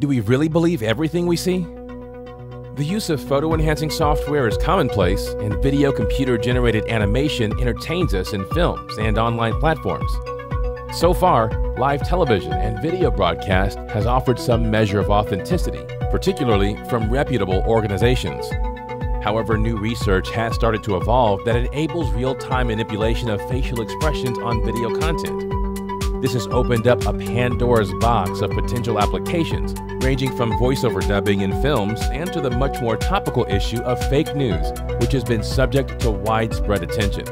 Do we really believe everything we see? The use of photo enhancing software is commonplace, and video computer generated animation entertains us in films and online platforms. So far, live television and video broadcast has offered some measure of authenticity, particularly from reputable organizations. However, new research has started to evolve that enables real time manipulation of facial expressions on video content. This has opened up a Pandora's box of potential applications, ranging from voiceover dubbing in films and to the much more topical issue of fake news, which has been subject to widespread attention.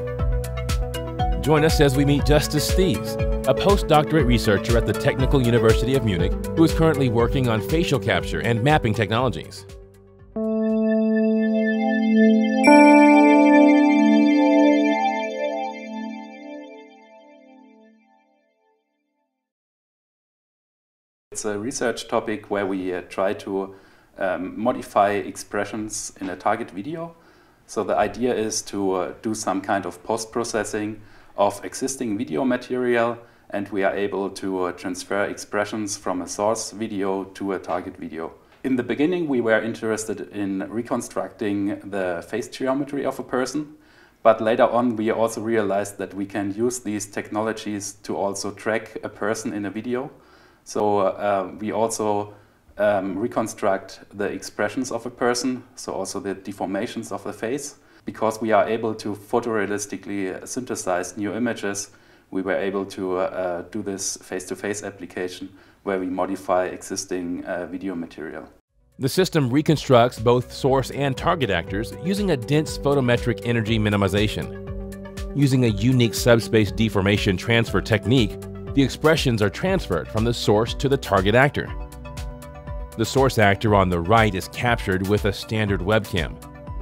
Join us as we meet Justus Thies, a postdoctorate researcher at the Technical University of Munich who is currently working on facial capture and mapping technologies. It's a research topic where we uh, try to um, modify expressions in a target video. So the idea is to uh, do some kind of post-processing of existing video material and we are able to uh, transfer expressions from a source video to a target video. In the beginning we were interested in reconstructing the face geometry of a person but later on we also realized that we can use these technologies to also track a person in a video. So uh, we also um, reconstruct the expressions of a person, so also the deformations of the face. Because we are able to photorealistically synthesize new images, we were able to uh, do this face-to-face -face application where we modify existing uh, video material. The system reconstructs both source and target actors using a dense photometric energy minimization. Using a unique subspace deformation transfer technique, the expressions are transferred from the source to the target actor. The source actor on the right is captured with a standard webcam.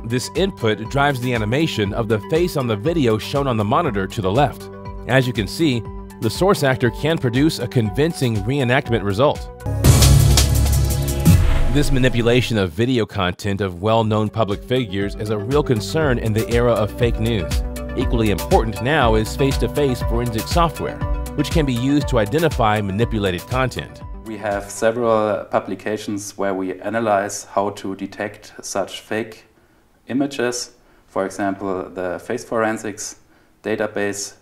This input drives the animation of the face on the video shown on the monitor to the left. As you can see, the source actor can produce a convincing reenactment result. This manipulation of video content of well-known public figures is a real concern in the era of fake news. Equally important now is face-to-face -face forensic software, which can be used to identify manipulated content. We have several publications where we analyze how to detect such fake images. For example, the face forensics database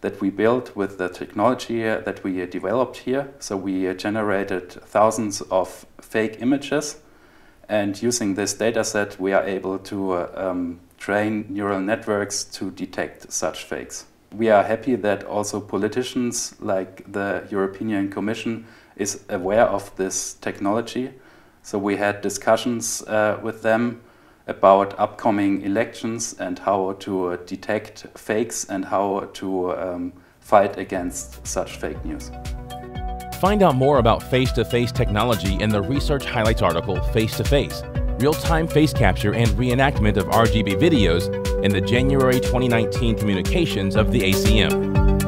that we built with the technology that we developed here. So we generated thousands of fake images and using this dataset we are able to uh, um, train neural networks to detect such fakes we are happy that also politicians like the European Commission is aware of this technology. So we had discussions uh, with them about upcoming elections and how to detect fakes and how to um, fight against such fake news. Find out more about face-to-face -face technology in the Research Highlights article Face-to-Face, Real-Time Face Capture and Reenactment of RGB Videos in the January 2019 communications of the ACM.